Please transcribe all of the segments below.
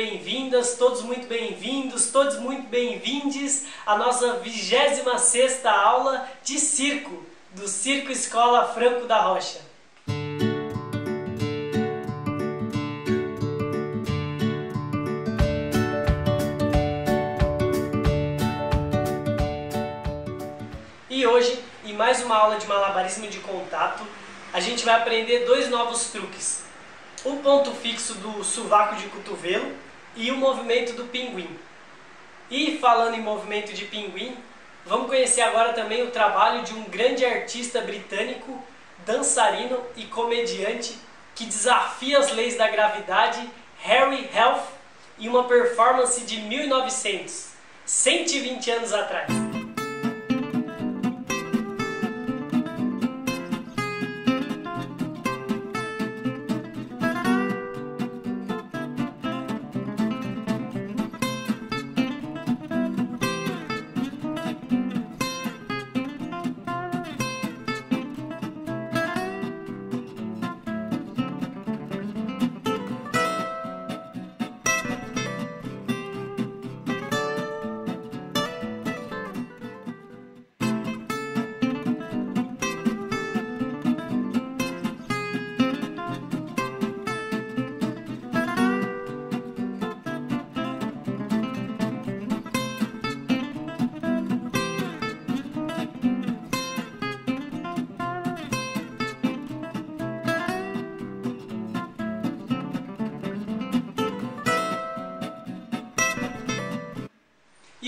bem-vindas, todos muito bem-vindos, todos muito bem-vindes à nossa 26 aula de circo, do Circo Escola Franco da Rocha. E hoje, em mais uma aula de malabarismo de contato, a gente vai aprender dois novos truques o ponto fixo do sovaco de cotovelo e o movimento do pinguim. E falando em movimento de pinguim, vamos conhecer agora também o trabalho de um grande artista britânico, dançarino e comediante que desafia as leis da gravidade, Harry Health, em uma performance de 1900, 120 anos atrás.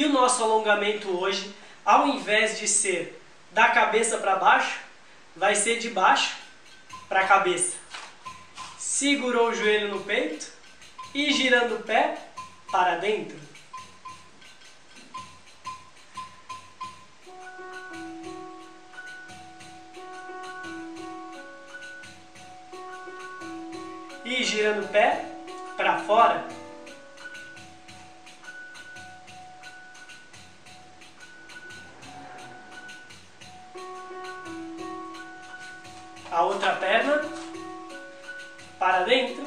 E o nosso alongamento hoje, ao invés de ser da cabeça para baixo, vai ser de baixo para a cabeça. Segurou o joelho no peito e girando o pé para dentro. E girando o pé para fora. Dentro.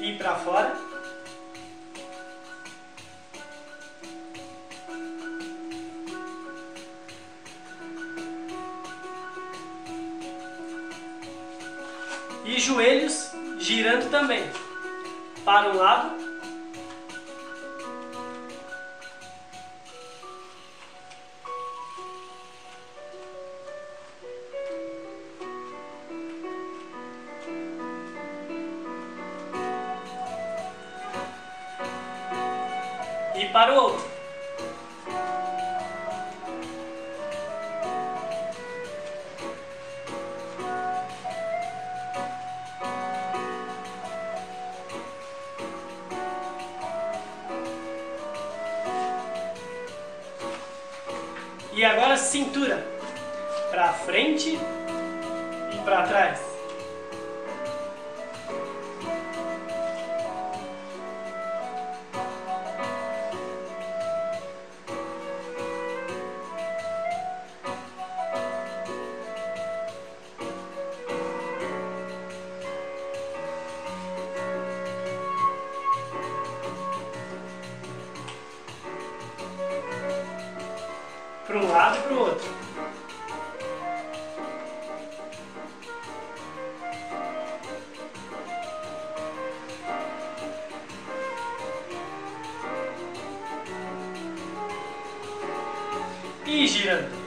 E para fora. E joelhos girando também. Para um lado e para o outro. E agora cintura para frente e para trás. E girando. Trocou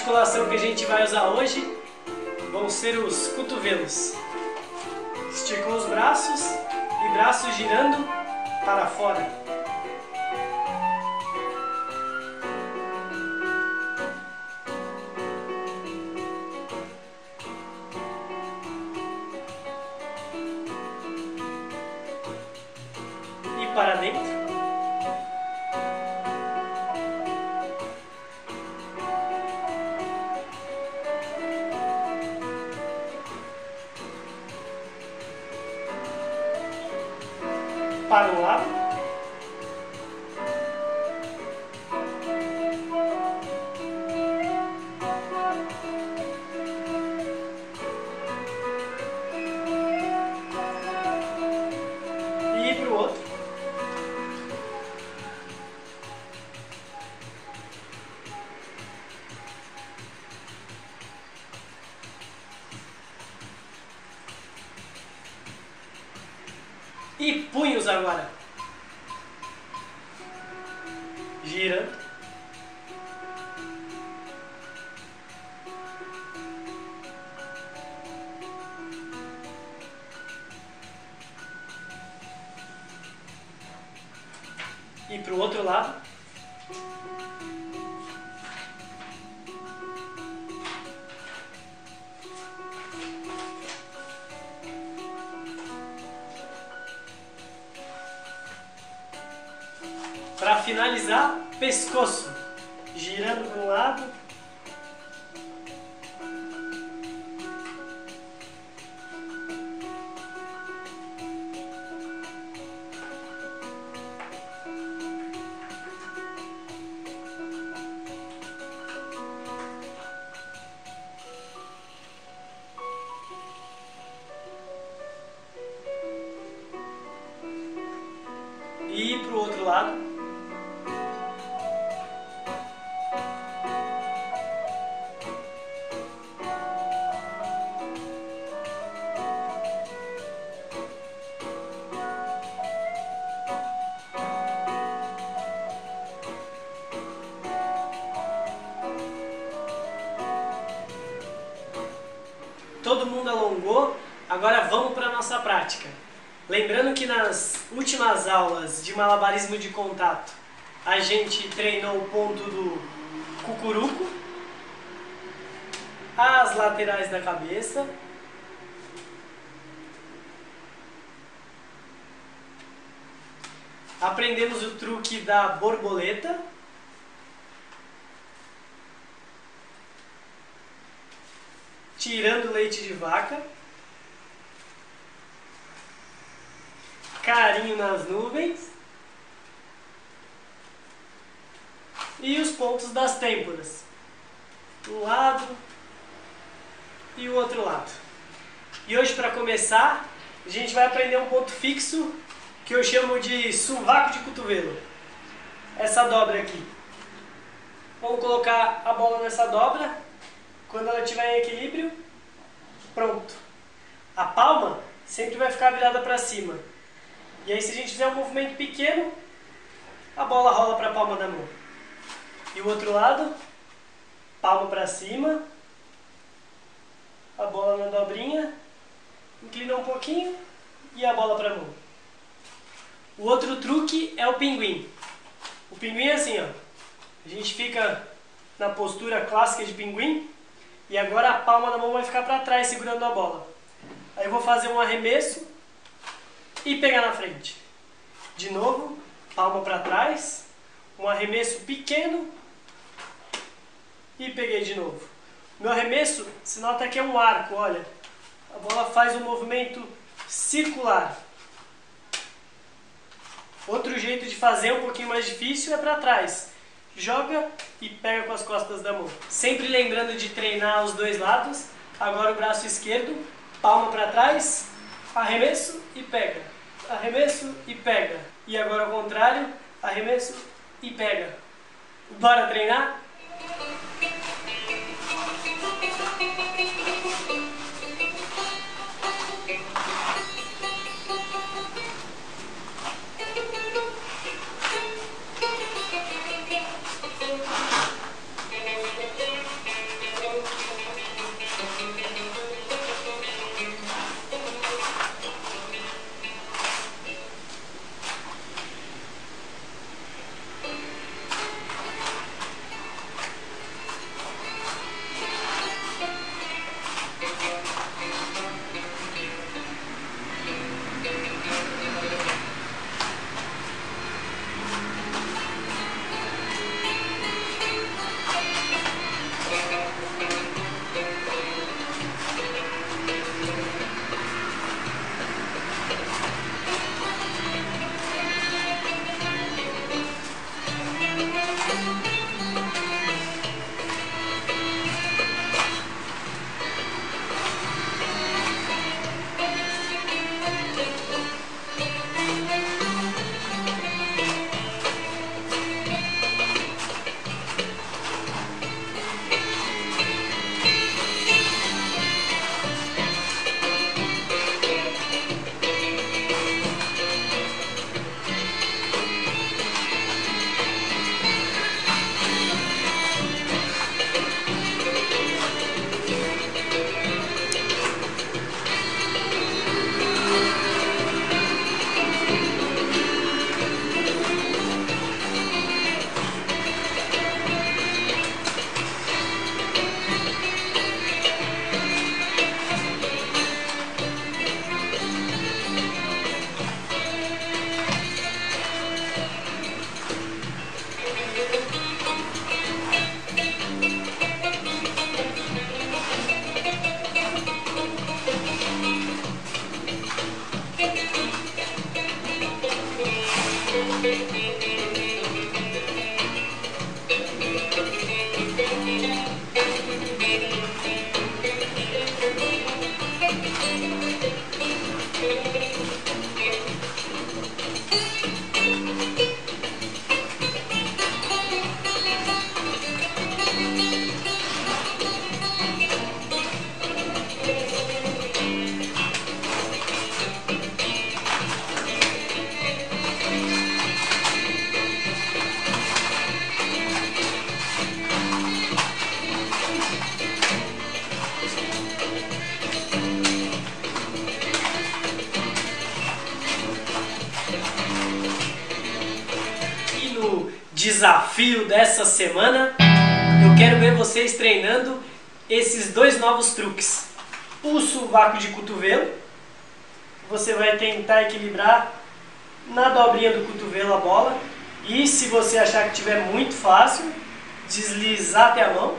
articulação que a gente vai usar hoje vão ser os cotovelos. Esticou os braços e braços girando para fora. Para o lado. E para o outro. E para o outro lado. Para finalizar, pescoço. Girando para um lado. Prática. Lembrando que nas últimas aulas de malabarismo de contato, a gente treinou o ponto do cucuruco, as laterais da cabeça, aprendemos o truque da borboleta, tirando leite de vaca, carinho nas nuvens e os pontos das têmporas, um lado e o outro lado. E hoje para começar, a gente vai aprender um ponto fixo que eu chamo de sovaco de cotovelo. Essa dobra aqui. Vamos colocar a bola nessa dobra. Quando ela estiver em equilíbrio, pronto. A palma sempre vai ficar virada para cima. E aí se a gente fizer um movimento pequeno, a bola rola para a palma da mão. E o outro lado, palma para cima, a bola na dobrinha, inclina um pouquinho e a bola para a mão. O outro truque é o pinguim. O pinguim é assim, ó. A gente fica na postura clássica de pinguim e agora a palma da mão vai ficar para trás segurando a bola. Aí eu vou fazer um arremesso e pegar na frente. De novo, palma para trás, um arremesso pequeno e peguei de novo. Meu arremesso, se nota que é um arco, olha. A bola faz um movimento circular. Outro jeito de fazer um pouquinho mais difícil é para trás. Joga e pega com as costas da mão. Sempre lembrando de treinar os dois lados. Agora o braço esquerdo, palma para trás, arremesso e pega. Arremesso e pega. E agora ao contrário, arremesso e pega. Bora treinar? Desafio dessa semana, eu quero ver vocês treinando esses dois novos truques. O sovaco de cotovelo, você vai tentar equilibrar na dobrinha do cotovelo a bola e se você achar que tiver muito fácil, deslizar até a mão.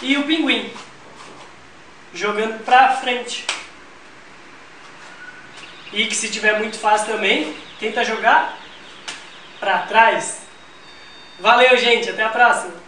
E o pinguim, jogando para frente. E que se tiver muito fácil também, tenta jogar para trás. Valeu, gente. Até a próxima.